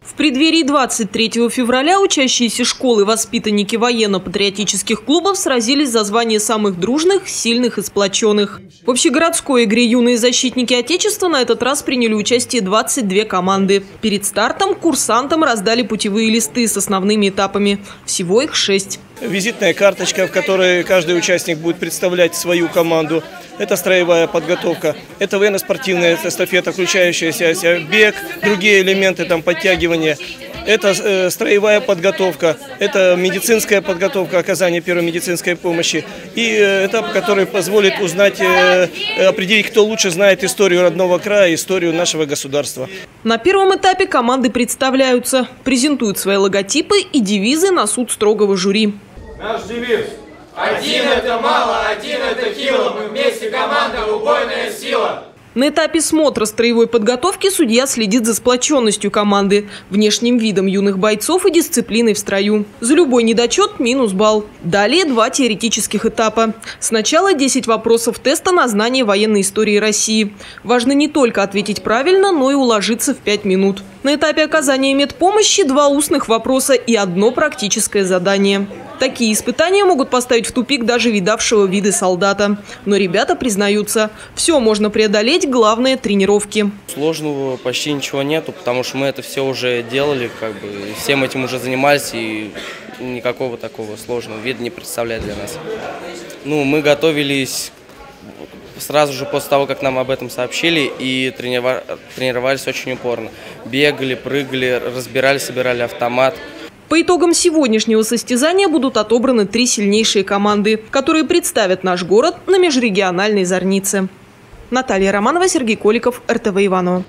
В преддверии 23 февраля учащиеся школы воспитанники военно-патриотических клубов сразились за звание самых дружных, сильных и сплоченных. В общегородской игре «Юные защитники Отечества» на этот раз приняли участие 22 команды. Перед стартом курсантам раздали путевые листы с основными этапами. Всего их шесть. Визитная карточка, в которой каждый участник будет представлять свою команду. Это строевая подготовка, это военно-спортивная эстафета, включающаяся бег, другие элементы, там, подтягивания. Это э, строевая подготовка, это медицинская подготовка, оказание первой медицинской помощи. И э, этап, который позволит узнать, э, определить, кто лучше знает историю родного края, историю нашего государства. На первом этапе команды представляются, презентуют свои логотипы и девизы на суд строгого жюри. Наш девиз. Один это мало, один это На этапе смотра строевой подготовки судья следит за сплоченностью команды, внешним видом юных бойцов и дисциплиной в строю. За любой недочет – минус балл. Далее два теоретических этапа. Сначала 10 вопросов теста на знание военной истории России. Важно не только ответить правильно, но и уложиться в 5 минут. На этапе оказания медпомощи два устных вопроса и одно практическое задание. Такие испытания могут поставить в тупик даже видавшего виды солдата. Но ребята признаются, все можно преодолеть, главное – тренировки. Сложного почти ничего нету, потому что мы это все уже делали, как бы, всем этим уже занимались, и никакого такого сложного вида не представляет для нас. Ну, мы готовились сразу же после того, как нам об этом сообщили, и тренировались очень упорно. Бегали, прыгали, разбирали, собирали автомат – по итогам сегодняшнего состязания будут отобраны три сильнейшие команды, которые представят наш город на межрегиональной зорнице. Наталья Романова, Сергей Коликов, РТВ Иванова.